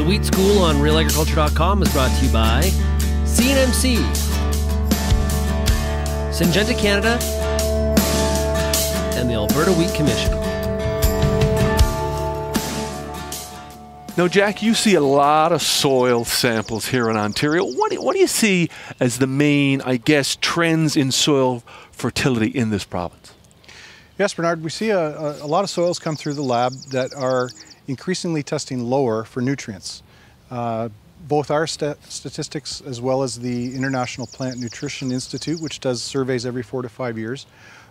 The Wheat School on realagriculture.com is brought to you by CNMC, Syngenta Canada, and the Alberta Wheat Commission. Now, Jack, you see a lot of soil samples here in Ontario. What what do you see as the main, I guess, trends in soil fertility in this province? Yes, Bernard, we see a, a, lot of soils come through the lab that are increasingly testing lower for nutrients. Uh, both our st statistics as well as the International Plant Nutrition Institute, which does surveys every four to five years,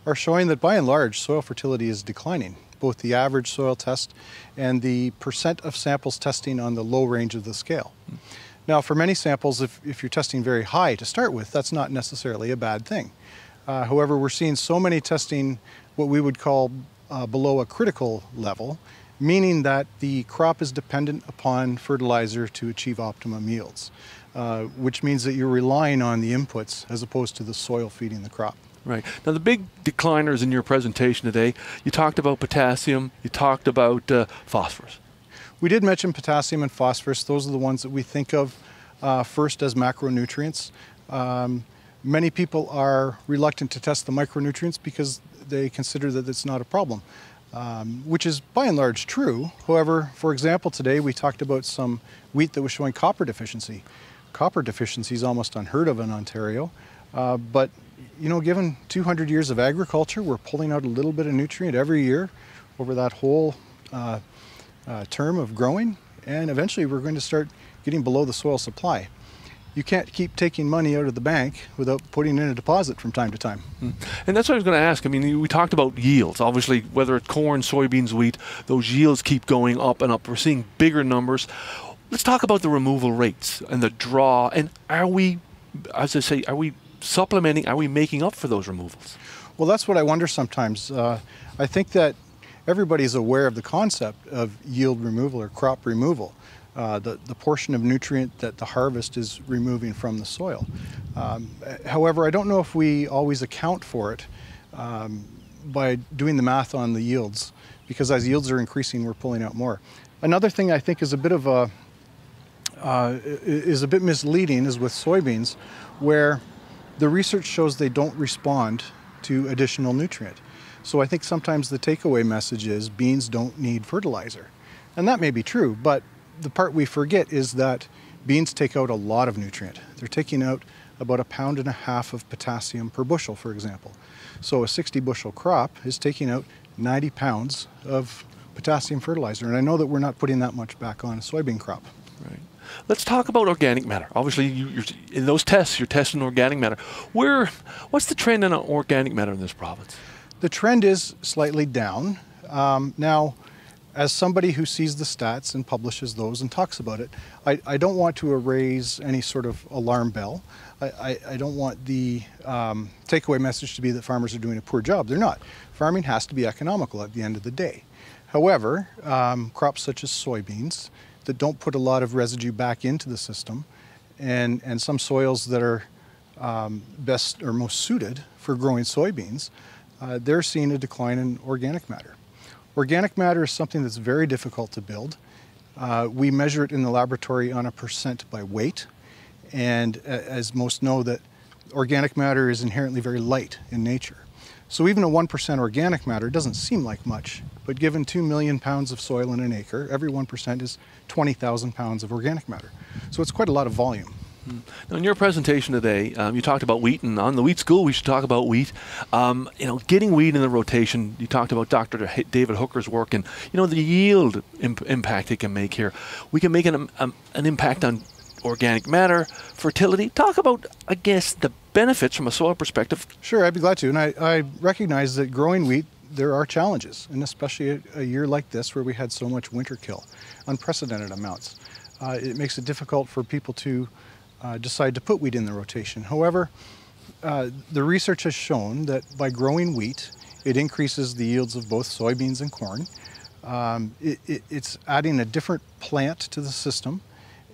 are showing that by and large soil fertility is declining both the average soil test and the percent of samples testing on the low range of the scale. Now, for many samples, if, if you're testing very high to start with, that's not necessarily a bad thing. Uh, however, we're seeing so many testing what we would call uh, below a critical level, meaning that the crop is dependent upon fertilizer to achieve optimum yields, uh, which means that you're relying on the inputs as opposed to the soil feeding the crop. Right. Now, the big decliners in your presentation today, you talked about potassium, you talked about uh, phosphorus. We did mention potassium and phosphorus. Those are the ones that we think of uh, first as macronutrients. Um, many people are reluctant to test the micronutrients because they consider that it's not a problem, um, which is by and large true. However, for example, today we talked about some wheat that was showing copper deficiency. Copper deficiency is almost unheard of in Ontario, uh, but you know, given 200 years of agriculture, we're pulling out a little bit of nutrient every year over that whole uh, uh, term of growing, and eventually we're going to start getting below the soil supply. You can't keep taking money out of the bank without putting in a deposit from time to time. Hmm. And that's what I was going to ask. I mean, we talked about yields. Obviously, whether it's corn, soybeans, wheat, those yields keep going up and up. We're seeing bigger numbers. Let's talk about the removal rates and the draw. And are we, as I say, are we supplementing? Are we making up for those removals? Well, that's what I wonder sometimes. Uh, I think that everybody's aware of the concept of yield removal or crop removal. Uh, the, the portion of nutrient that the harvest is removing from the soil. Um, however, I don't know if we always account for it um, by doing the math on the yields, because as yields are increasing, we're pulling out more. Another thing I think is a bit of a uh, is a bit misleading is with soybeans, where the research shows they don't respond to additional nutrient. So I think sometimes the takeaway message is beans don't need fertilizer. And that may be true, but the part we forget is that beans take out a lot of nutrient. They're taking out about a pound and a half of potassium per bushel, for example. So a 60 bushel crop is taking out 90 pounds of potassium fertilizer. And I know that we're not putting that much back on a soybean crop. Right. Let's talk about organic matter. Obviously, you, in those tests, you're testing organic matter. Where, what's the trend in organic matter in this province? The trend is slightly down. Um, now, as somebody who sees the stats and publishes those and talks about it, I, I don't want to raise any sort of alarm bell. I, I, I don't want the um, takeaway message to be that farmers are doing a poor job. They're not. Farming has to be economical at the end of the day. However, um, crops such as soybeans that don't put a lot of residue back into the system, and, and some soils that are um, best or most suited for growing soybeans, uh, they're seeing a decline in organic matter. Organic matter is something that's very difficult to build. Uh, we measure it in the laboratory on a percent by weight, and as most know that organic matter is inherently very light in nature. So even a 1% organic matter doesn't seem like much, but given 2 million pounds of soil in an acre, every 1% is 20,000 pounds of organic matter. So it's quite a lot of volume. Now, in your presentation today, um, you talked about wheat, and on the wheat school, we should talk about wheat. Um, you know, getting wheat in the rotation. You talked about Dr. David Hooker's work, and you know the yield imp impact it can make here. We can make an, um, an impact on organic matter, fertility. Talk about, I guess, the benefits from a soil perspective. Sure, I'd be glad to. And I, I recognize that growing wheat, there are challenges, and especially a, a, year like this where we had so much winter kill, unprecedented amounts. Uh, it makes it difficult for people to uh, decide to put wheat in the rotation. However, uh, the research has shown that by growing wheat, it increases the yields of both soybeans and corn. Um, it, it, it's adding a different plant to the system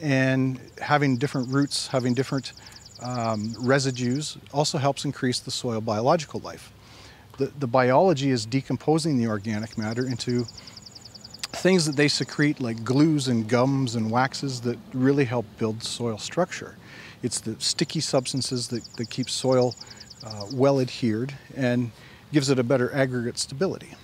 and having different roots, having different um, residues also helps increase the soil biological life. The, the biology is decomposing the organic matter into things that they secrete, like glues and gums and waxes, that really help build soil structure. It's the sticky substances that, that keep soil uh, well adhered and gives it a better aggregate stability.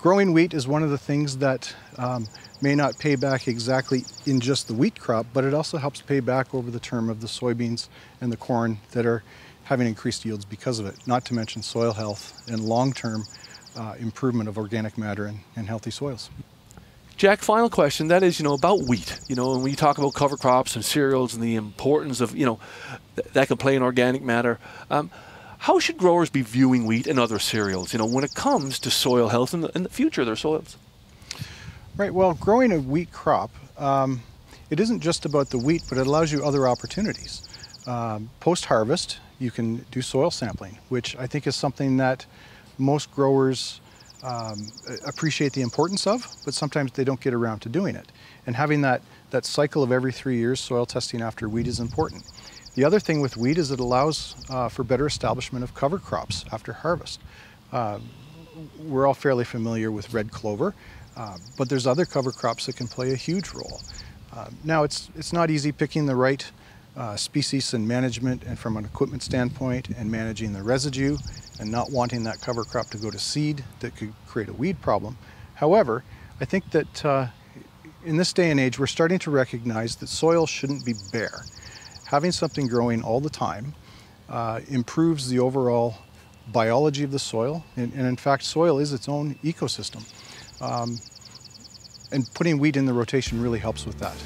Growing wheat is one of the things that um, may not pay back exactly in just the wheat crop, but it also helps pay back over the term of the soybeans and the corn that are having increased yields because of it, not to mention soil health and long-term uh, improvement of organic matter and, and healthy soils. Jack, final question. That is, you know, about wheat. You know, when we talk about cover crops and cereals and the importance of, you know, th- that can play in organic matter. Um, how should growers be viewing wheat and other cereals, you know, when it comes to soil health and the, and the future of their soils? Right. Well, growing a wheat crop, um, it isn't just about the wheat, but it allows you other opportunities. Um, Post harvest, you can do soil sampling, which I think is something that most growers um, appreciate the importance of, but sometimes they don't get around to doing it. And having that, that cycle of every three years soil testing after wheat is important. The other thing with wheat is it allows uh, for better establishment of cover crops after harvest. Uh, we're all fairly familiar with red clover, uh, but there's other cover crops that can play a huge role. Uh, now, it's, it's not easy picking the right uh, species and management and from an equipment standpoint and managing the residue and not wanting that cover crop to go to seed that could create a weed problem. However, I think that uh, in this day and age, we're starting to recognize that soil shouldn't be bare. Having something growing all the time uh, improves the overall biology of the soil, and, and, in fact, soil is its own ecosystem. Um, and putting wheat in the rotation really helps with that.